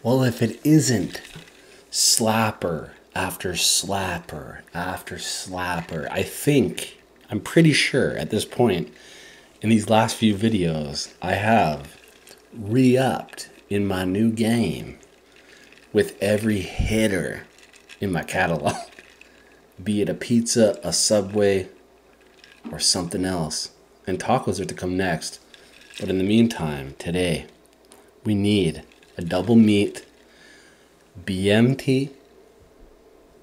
Well, if it isn't slapper after slapper after slapper, I think, I'm pretty sure at this point in these last few videos, I have re upped in my new game with every hitter in my catalog. Be it a pizza, a subway, or something else. And tacos are to come next. But in the meantime, today, we need a double meat BMT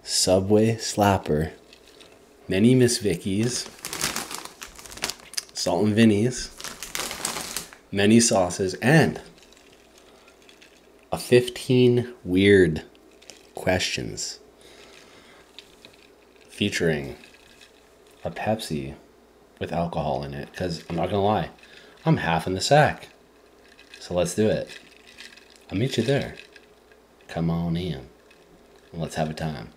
Subway Slapper, many Miss Vickies, Salt and Vinny's, many sauces, and a 15 weird questions featuring a Pepsi with alcohol in it. Because I'm not going to lie, I'm half in the sack. So let's do it. I'll meet you there. Come on in. Let's have a time.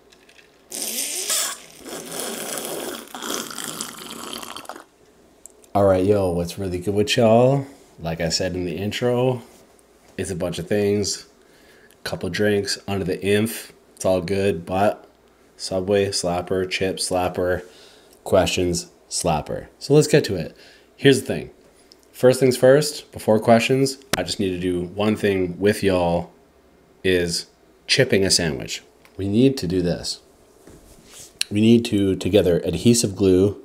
All right, yo, what's really good with y'all? Like I said in the intro, it's a bunch of things, couple drinks under the inf. It's all good, but Subway, slapper, chip, slapper, questions, slapper. So let's get to it. Here's the thing. First things first, before questions, I just need to do one thing with y'all is chipping a sandwich. We need to do this. We need to together adhesive glue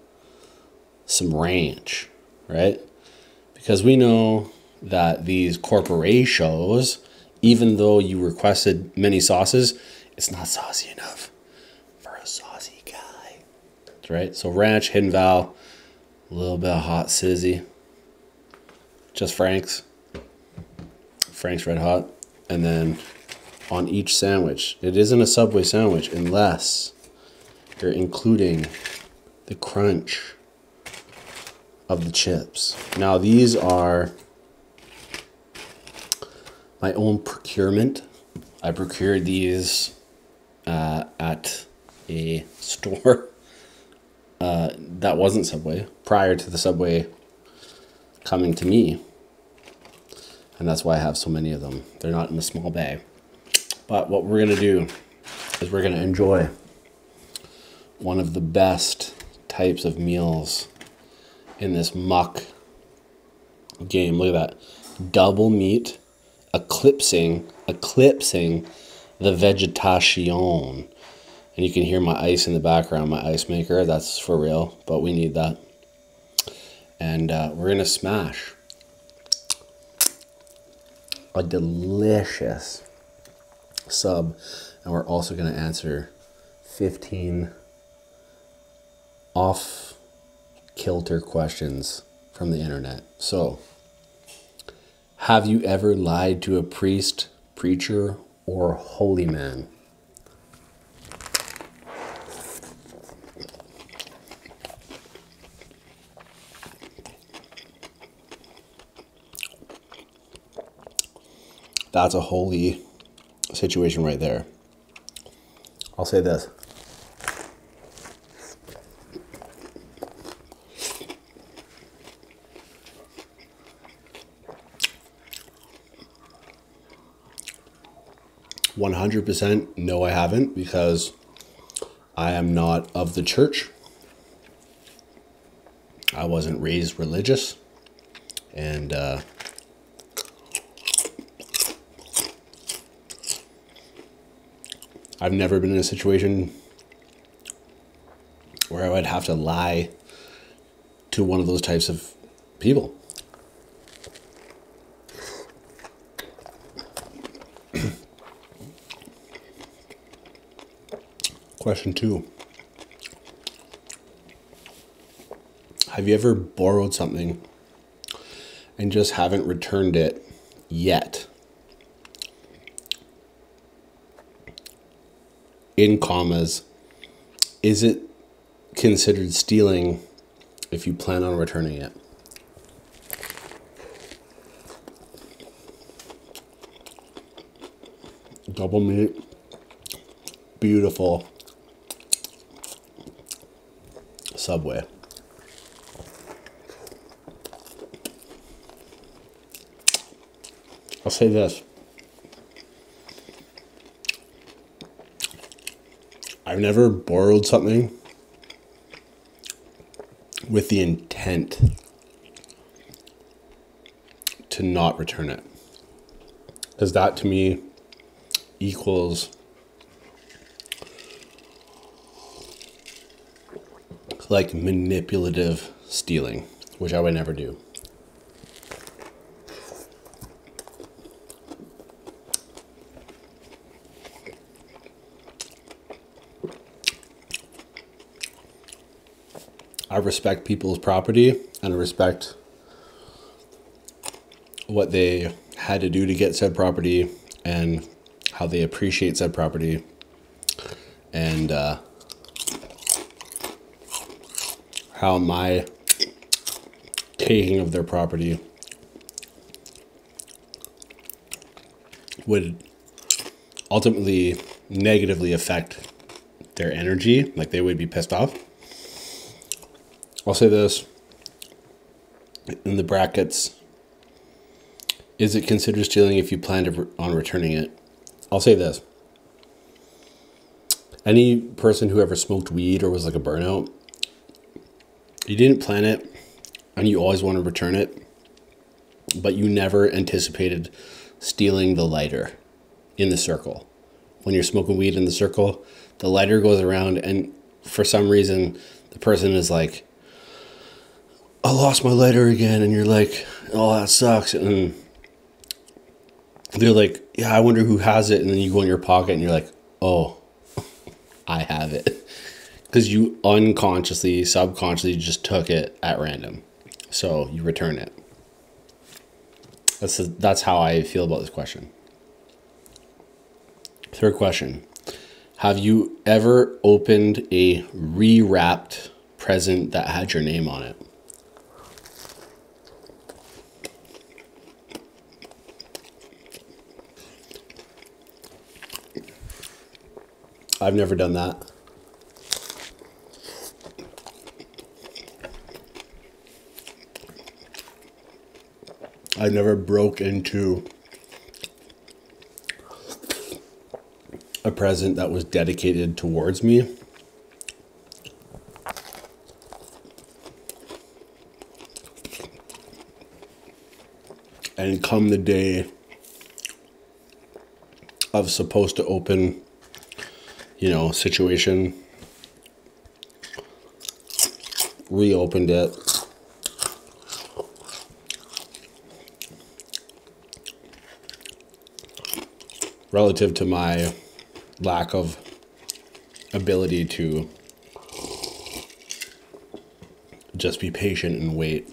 some ranch, right? Because we know that these corporations, even though you requested many sauces, it's not saucy enough for a saucy guy. That's Right? So ranch, hidden val, a little bit of hot sizzy, just Frank's, Frank's Red Hot, and then on each sandwich. It isn't a Subway sandwich unless you're including the crunch of the chips. Now these are my own procurement. I procured these uh, at a store uh, that wasn't Subway prior to the Subway coming to me. And that's why I have so many of them. They're not in a small bag. But what we're to do is we're to enjoy one of the best types of meals in this muck game. Look at that. Double meat eclipsing eclipsing the vegetation. And you can hear my ice in the background, my ice maker. That's for real, but we need that. And uh, we're to smash a delicious sub. And we're also going to answer 15 off kilter questions from the internet. So, have you ever lied to a priest, preacher, or holy man? That's a holy situation right there. I'll say this. One hundred percent, no, I haven't because I am not of the church. I wasn't raised religious, and uh, I've never been in a situation where I would have to lie to one of those types of people. Question two Have you ever borrowed something and just haven't returned it yet? In commas, is it considered stealing if you plan on returning it? Double meat, beautiful Subway. I'll say this. I've never borrowed something with the intent to not return it. Because that to me equals like manipulative stealing, which I would never do. Respect people's property and respect what they had to do to get said property and how they appreciate said property. And uh, how my taking of their property would ultimately negatively affect their energy like they would be pissed off i'll say this. In the brackets is it considered stealing if you plan to, on returning it? I'll say this. Any person who ever smoked weed or was like a burnout you didn't plan it and you always want to return it, but you never anticipated stealing the lighter in the circle. When you're smoking weed in the circle, the lighter goes around, and for some reason, the person is like, I lost my lighter again. And you're like, oh, that sucks. And they're like, yeah, I wonder who has it. And then you go in your pocket and you're like, oh, I have it because you unconsciously, subconsciously just took it at random. So you return it. That's, that's how I feel about this question. Third question Have you ever opened a rewrapped present that had your name on it? I've never done that. I never broke into a present that was dedicated towards me. And come the day of supposed to open, you know, situation, reopened it relative to my lack of ability to just be patient and wait.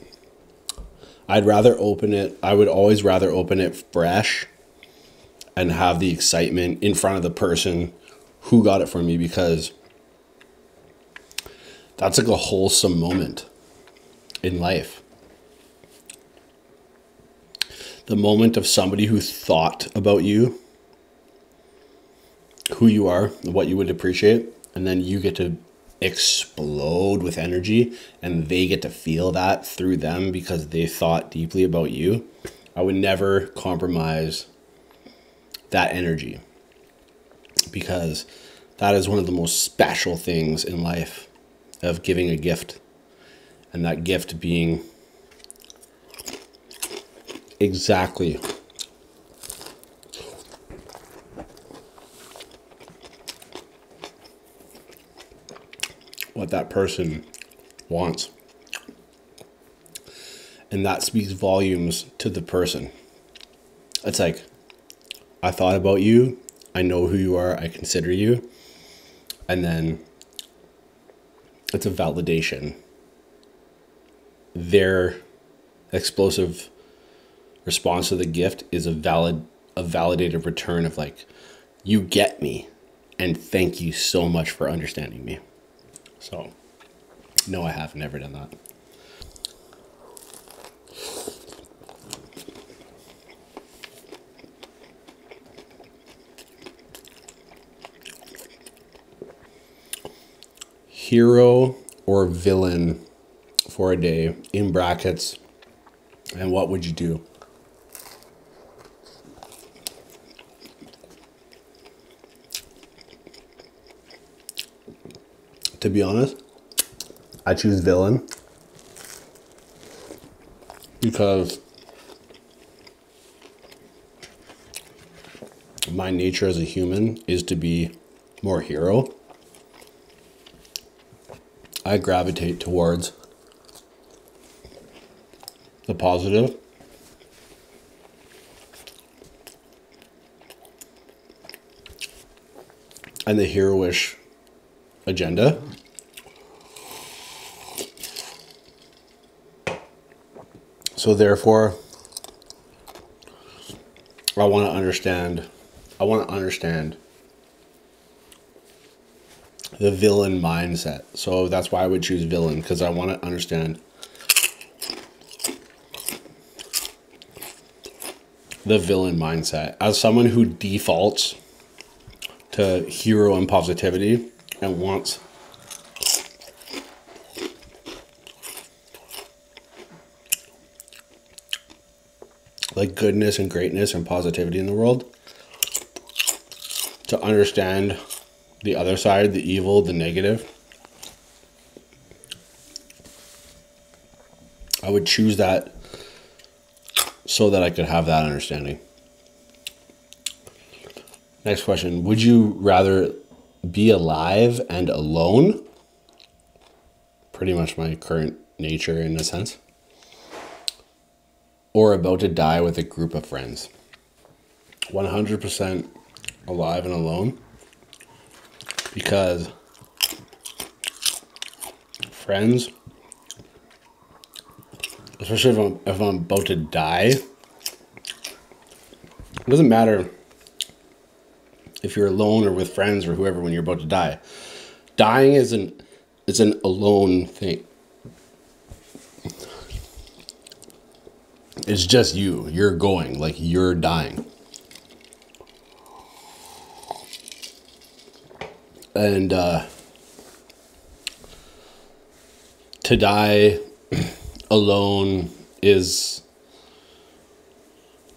I'd rather open it, I would always rather open it fresh and have the excitement in front of the person who got it from me because that's like a wholesome moment in life. The moment of somebody who thought about you who you are, what you would appreciate, and then you get to explode with energy and they get to feel that through them because they thought deeply about you. I would never compromise that energy because that is one of the most special things in life of giving a gift and that gift being exactly what that person wants. And that speaks volumes to the person. It's like, I thought about you, I know who you are, I consider you. And then it's a validation. Their explosive response to the gift is a valid a validated return of like you get me and thank you so much for understanding me. So, no, I have never done that. Hero or villain for a day in brackets, and what would you do? To be honest, I choose villain because my nature as a human is to be more hero. I gravitate towards the positive. And the heroish agenda. So therefore, I want to understand. I want to understand the villain mindset. So that's why I would choose villain because I want to understand the villain mindset as someone who defaults to hero and positivity and wants like goodness and greatness and positivity in the world to understand the other side, the evil, the negative. I would choose that so that I could have that understanding. Next question Would you rather be alive and alone? Pretty much my current nature in a sense or about to die with a group of friends. 100% alive and alone because friends, especially if I'm, if I'm about to die, it doesn't matter if you're alone or with friends or whoever when you're about to die. Dying isn't it's an alone thing. It's just you. You're going, like you're dying. And uh, to die alone is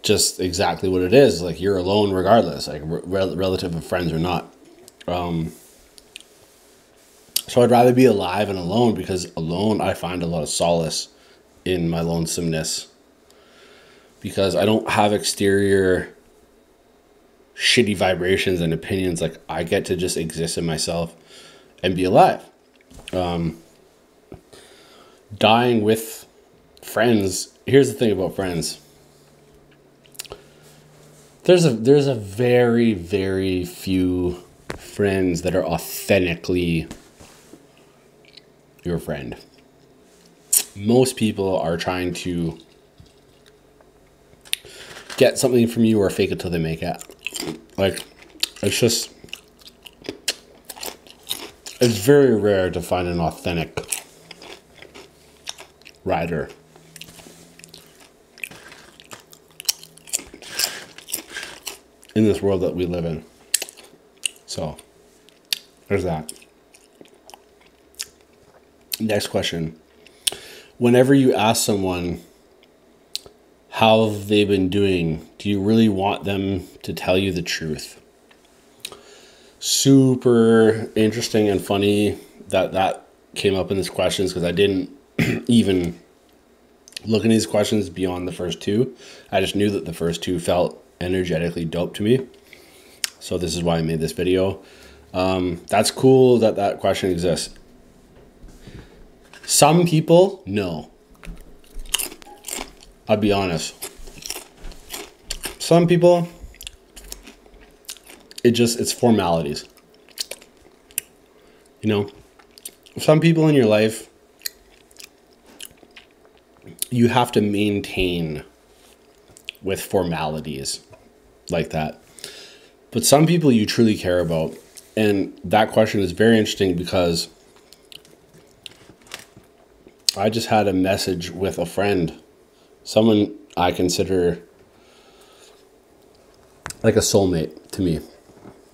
just exactly what it is. Like you're alone regardless, like re- relative of friends or not. Um, so I'd rather be alive and alone because alone I find a lot of solace in my lonesomeness because I don't have exterior shitty vibrations and opinions. Like I get to just exist in myself and be alive. Um, dying with friends. Here's the thing about friends. There's a there's a very very few friends that are authentically your friend. Most people are trying to get something from you or fake it till they make it. Like, it's just, it's very rare to find an authentic rider. In this world that we live in. So, there's that. Next question. Whenever you ask someone how they've been doing? Do you really want them to tell you the truth? Super interesting and funny that that came up in these questions because I didn't even look in these questions beyond the first two. I just knew that the first two felt energetically dope to me. So this is why I made this video. Um, that's cool that that question exists. Some people, no. I'll be honest. Some people, it just, it's formalities. You know, some people in your life, you have to maintain with formalities like that. But some people you truly care about. And that question is very interesting because I just had a message with a friend someone I consider like a soulmate to me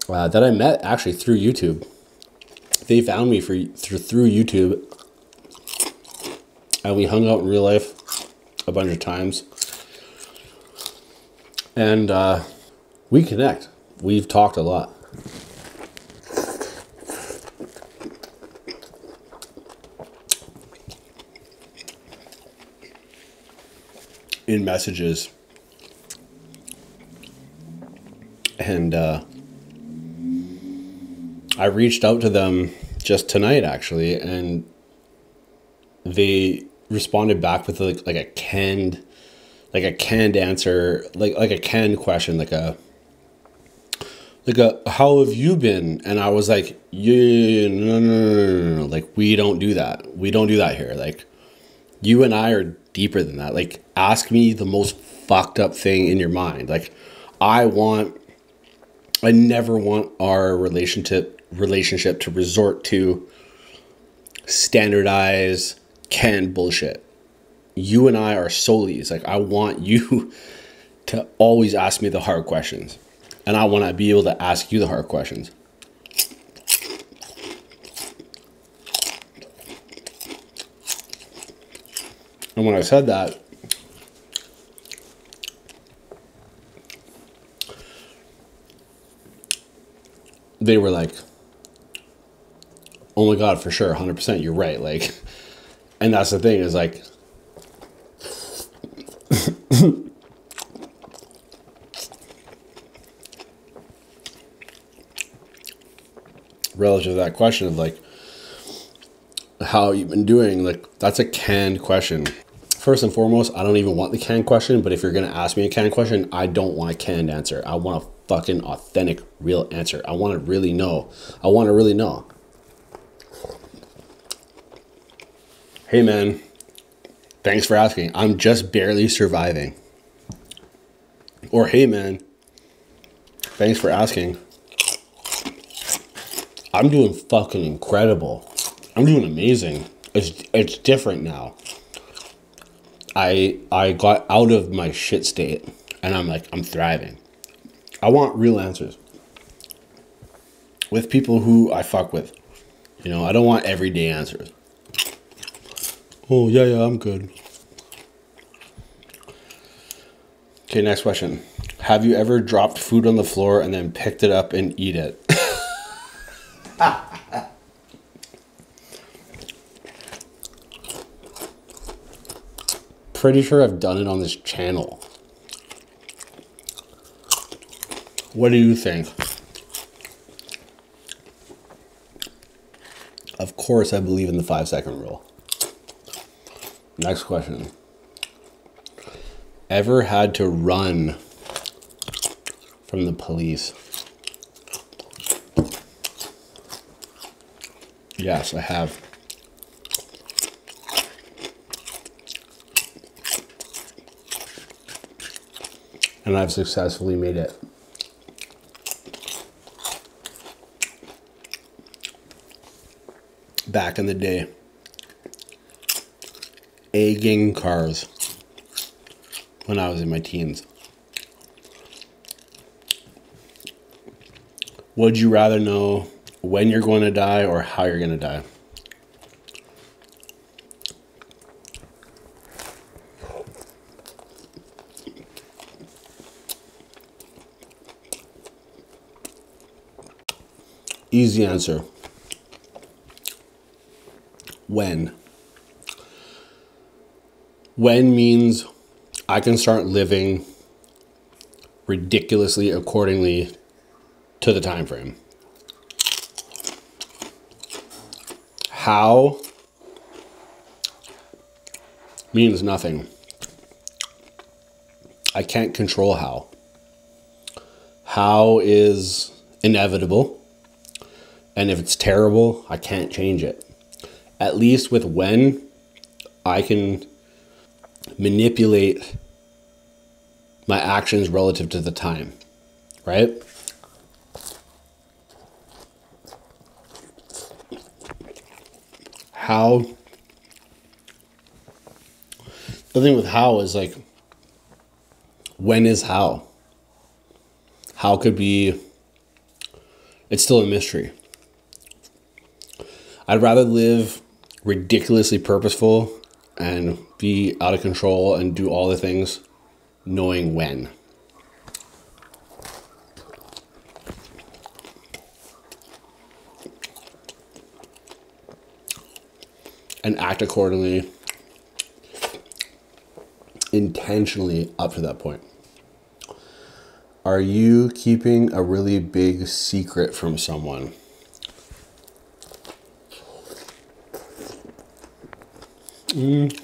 uh, that I met actually through YouTube. They found me for through through YouTube, and we hung out in real life a bunch of times, and uh, we connect. We've talked a lot. In messages. And uh, I reached out to them just tonight, actually, and they responded back with like, like a canned, like a canned answer, like like a canned question, like a like a how have you been? And i was like yeah no, no, no, no, no, like we don't do that. We don't do that here. Like you and i are deeper than that. Like ask me the most fucked up thing in your mind. Like i want i never want our relationship relationship to resort to standardized canned bullshit. You and i are soulies like i want you to always ask me the hard questions. And I want to be able to ask you the hard questions. And when I said that, they were like, oh my God, for sure, 100%, you're right. Like, and that's the thing is like, relative to that question of like how you've been doing, like that's a canned question. First and foremost, I don't even want the canned question, but if you're gonna ask me a canned question, I don't want a canned answer. I want a fucking authentic, real answer. I want to really know. I want to really know. Hey man, thanks for asking. I'm just barely surviving. Or hey man, thanks for asking. I'm doing fucking incredible. I'm doing amazing. It's it's different now. I I got out of my shit state and I'm like I'm thriving. I want real answers. With people who I fuck with. You know, I don't want everyday answers. Oh, yeah, yeah, I'm good. Okay, next question. Have you ever dropped food on the floor and then picked it up and eat it? Pretty sure I've done it on this channel. What do you think? Of course, I believe in the five second rule. Next question. Ever had to run from the police? Yes, I have. And I've successfully made it. Back in the day. Egging cars. When I was in my teens. Would you rather know when you're going to die or how you're going to die. Easy answer. When? When means I can start living ridiculously accordingly to the time frame. how means nothing. I can't control how. How is inevitable. And if it's terrible, I can't change it. At least with when, I can manipulate my actions relative to the time, right? how the thing with how is like when is how how could be it's still a mystery i'd rather live ridiculously purposeful and be out of control and do all the things knowing when and act accordingly intentionally up to that point. Are you keeping a really big secret from someone? Mm.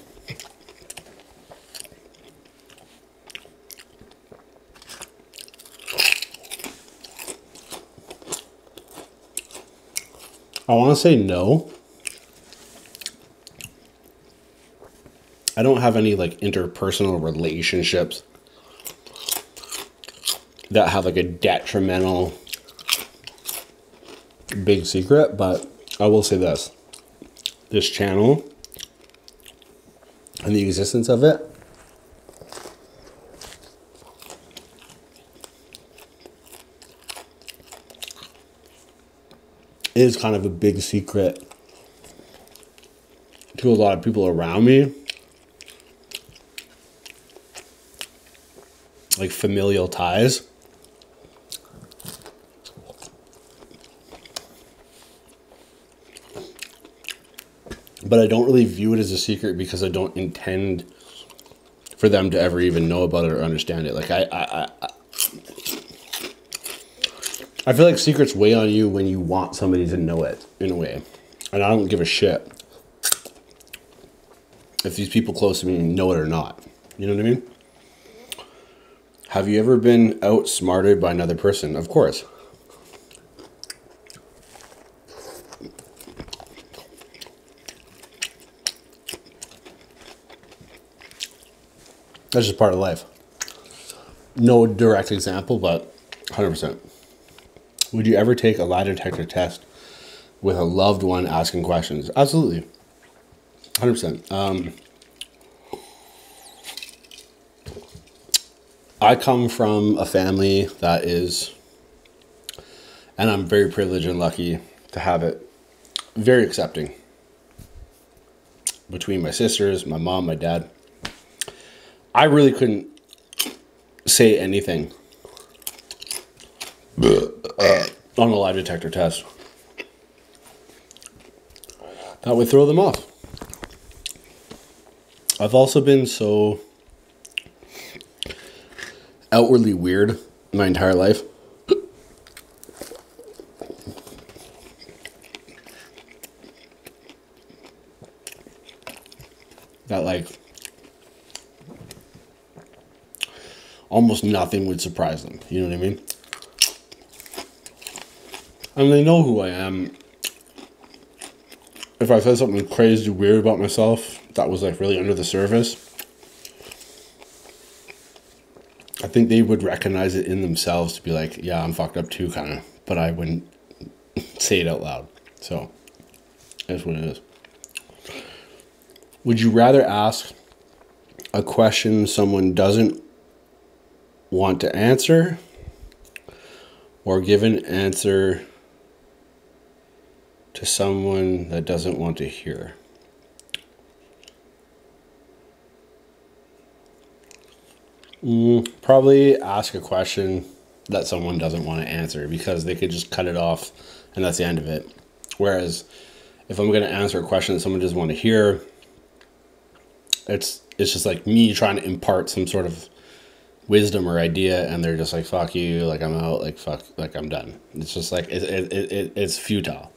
I want to say no. I don't have any like interpersonal relationships that have like a detrimental big secret, but I will say this. This channel and the existence of it is kind of a big secret to a lot of people around me. Like familial ties. But I don't really view it as a secret because I don't intend for them to ever even know about it or understand it. Like I, I, I I feel like secrets weigh on you when you want somebody to know it in a way. And I don't give a shit if these people close to me know it or not. You know what I mean? Have you ever been outsmarted by another person? Of course. That's just part of life. No direct example, but 100%. Would you ever take a lie detector test with a loved one asking questions? Absolutely. 100%. Um, I come from a family that is, and I'm very privileged and lucky to have it, very accepting between my sisters, my mom, my dad. I really couldn't say anything uh, on a lie detector test. That would throw them off. I've also been so outwardly weird my entire life. that like almost nothing would surprise them. You know what I mean? and they know who I am. If I said something crazy weird about myself that was like really under the surface, I think they would recognize it in themselves to be like, yeah, I'm fucked up too, kind of. But I wouldn't say it out loud. So that's what it is. Would you rather ask a question someone doesn't want to answer or give an answer to someone that doesn't want to hear. Mm, probably ask a question that someone doesn't want to answer because they could just cut it off and that's the end of it. Whereas if I'm going to answer a question that someone doesn't want to hear, it's it's just like me trying to impart some sort of wisdom or idea and they're just like fuck you like i'm out like fuck like i'm done it's just like it, it, it, it's futile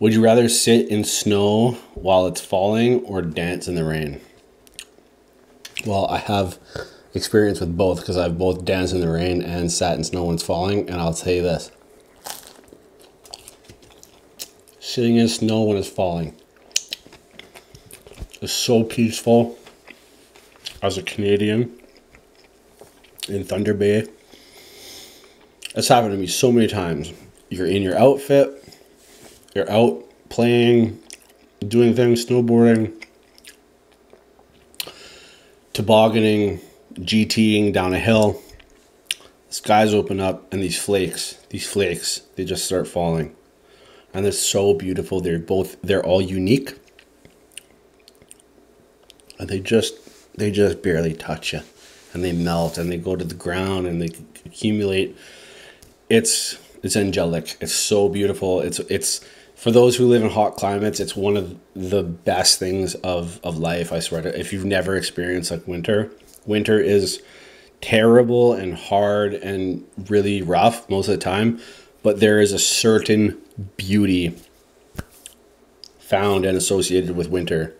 would you rather sit in snow while it's falling or dance in the rain? Well, I have experience with both because I've both danced in the rain and sat in snow when it's falling, and I'll tell you this. Sitting in snow when it's falling is so peaceful as a Canadian in Thunder Bay. It's happened to me so many times. You're in your outfit, you're out playing, doing things, snowboarding, tobogganing, GTing down a hill. The Skies open up and these flakes, these flakes, they just start falling. And they're so beautiful. They're both they're all unique. And they just they just barely touch you. And they melt and they go to the ground and they accumulate. It's it's angelic. It's so beautiful. It's it's for those who live in hot climates, it's one of the best things of of life. I swear to. If you've never experienced like winter, winter is terrible and hard and really rough most of the time, but there is a certain beauty found and associated with winter.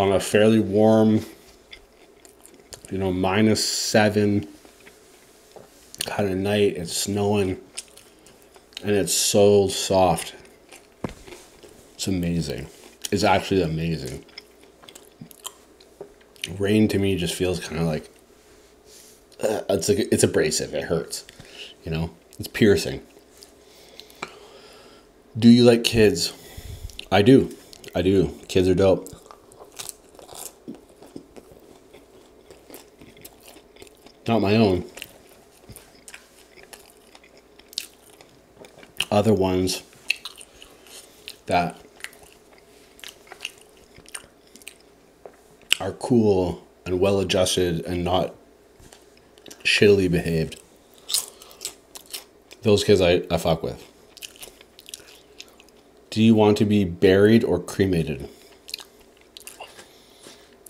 On a fairly warm, you know, minus seven kind of night, it's snowing and it's so soft. It's amazing. It's actually amazing. Rain to me just feels kind of like uh, it's like it's abrasive. It hurts. You know, it's piercing. Do you like kids? I do. I do. Kids are dope. Not my own. Other ones that are cool and well adjusted and not shittily behaved. Those kids I, I fuck with. Do you want to be buried or cremated?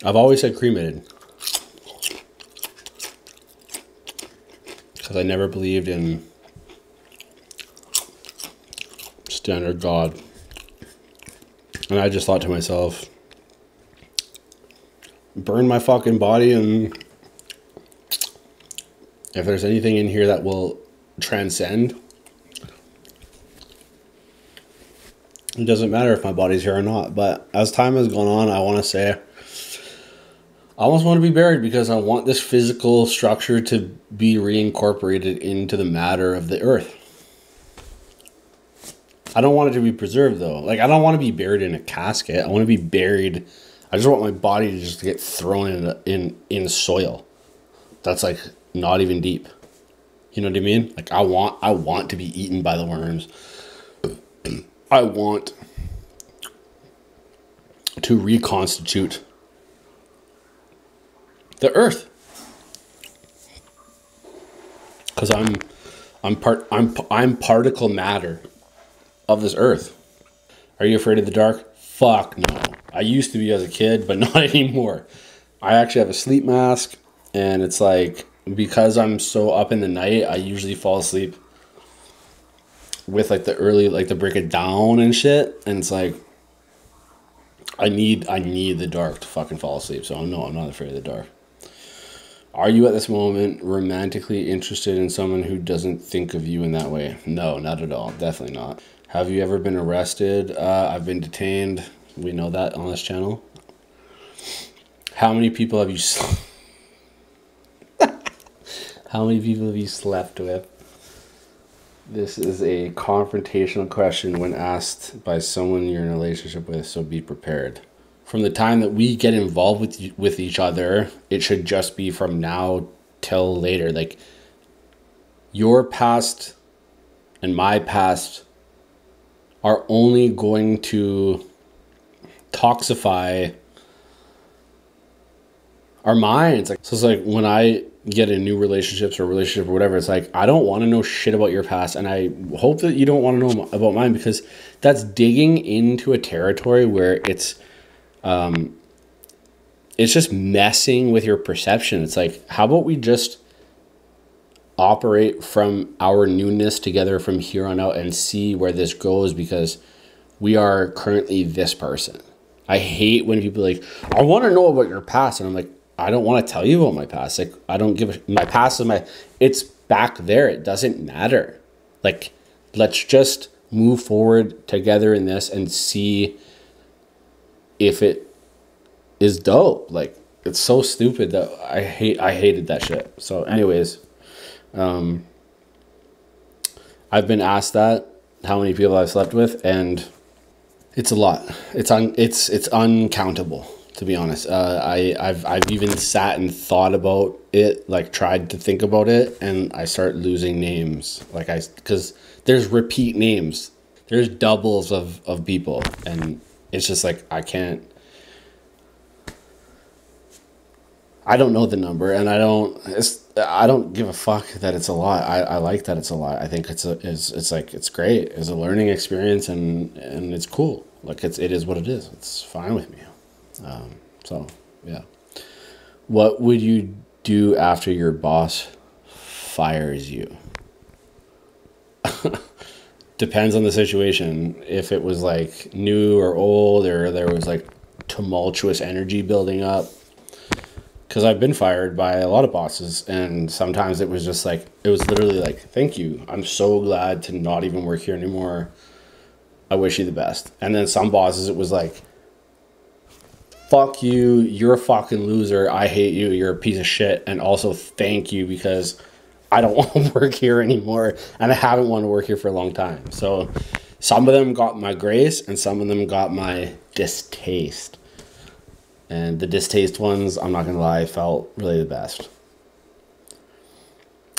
I've always said cremated. Because I never believed in standard God. And I just thought to myself, burn my fucking body and if there's anything in here that will transcend it doesn't matter if my body's here or not but as time has gone on i want to say i almost want to be buried because i want this physical structure to be reincorporated into the matter of the earth i don't want it to be preserved though like i don't want to be buried in a casket i want to be buried I just want my body to just get thrown in in in soil. That's like not even deep. You know what I mean? Like I want I want to be eaten by the worms. I want to reconstitute the earth. Cuz I'm I'm part I'm I'm particle matter of this earth. Are you afraid of the dark? Fuck no. I used to be as a kid, but not anymore. I actually have a sleep mask, and it's like because I'm so up in the night, I usually fall asleep with like the early like the break it down and shit, and it's like I need I need the dark to fucking fall asleep. So no, I'm not afraid of the dark. Are you at this moment romantically interested in someone who doesn't think of you in that way? No, not at all. Definitely not. Have you ever been arrested? Uh, I've been detained we know that on this channel. How many people have you? How many people have you slept with? This is a confrontational question when asked by someone you're in a relationship with, so be prepared. From the time that we get involved with with each other, it should just be from now till later. Like your past and my past are only going to toxify our minds. Like so it's like when I get in new relationships or relationship or whatever, it's like I don't want to know shit about your past and I hope that you don't want to know about mine because that's digging into a territory where it's um it's just messing with your perception. It's like how about we just operate from our newness together from here on out and see where this goes because we are currently this person I hate when people like, I want to know about your past. And I'm like, I don't want to tell you about my past. Like, I don't give a, my past is my, it's back there. It doesn't matter. Like, let's just move forward together in this and see if it is dope. Like, it's so stupid that I hate, I hated that shit. So, anyways, um, I've been asked that how many people I've slept with, and it's a lot. It's un, it's it's uncountable to be honest. Uh, I I've I've even sat and thought about it, like tried to think about it, and I start losing names. Like I because there's repeat names. There's doubles of of people, and it's just like I can't. I don't know the number, and I don't. It's I don't give a fuck that it's a lot. I, I like that it's a lot. I think it's a it's, it's like it's great. It's a learning experience, and and it's cool. Like it's it is what it is. It's fine with me. Um, so yeah. What would you do after your boss fires you? Depends on the situation. If it was like new or old, or there was like tumultuous energy building up. Because I've been fired by a lot of bosses, and sometimes it was just like, it was literally like, thank you. I'm so glad to not even work here anymore. I wish you the best. And then some bosses, it was like, fuck you, you're a fucking loser. I hate you. You're a piece of shit. And also, thank you because I don't want to work here anymore. And I haven't wanted to work here for a long time. So some of them got my grace, and some of them got my distaste. And the distaste ones, I'm not gonna lie, felt really the best.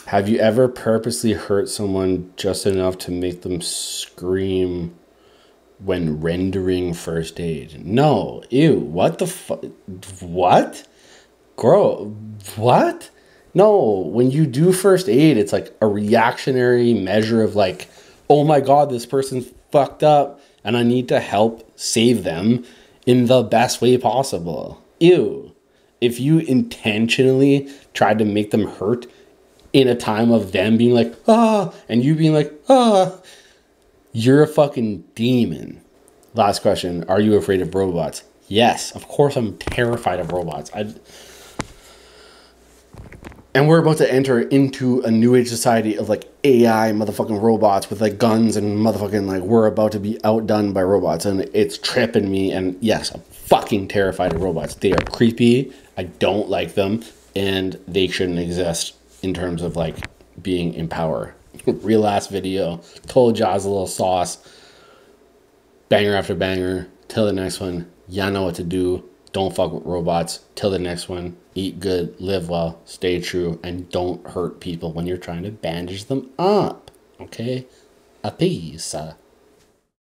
Have you ever purposely hurt someone just enough to make them scream when rendering first aid? No. Ew. What the fuck? What? Girl, what? No. When you do first aid, it's like a reactionary measure of like, oh my god, this person's fucked up and I need to help save them in the best way possible. Ew. If you intentionally tried to make them hurt in a time of them being like, ah, and you being like, ah, you're a fucking demon. Last question Are you afraid of robots? Yes, of course I'm terrified of robots. I and we're about to enter into a new age society of like AI motherfucking robots with like guns and motherfucking like we're about to be outdone by robots and it's tripping me and yes, I'm fucking terrified of robots. They are creepy. I don't like them and they shouldn't exist in terms of like being in power. Real ass video. Told Jaws a little sauce. Banger after banger. Till the next one. Y'all know what to do. Don't fuck with robots. Till the next one eat good, live well, stay true, and don't hurt people when you're trying to bandage them up. Okay? A peace. Uh,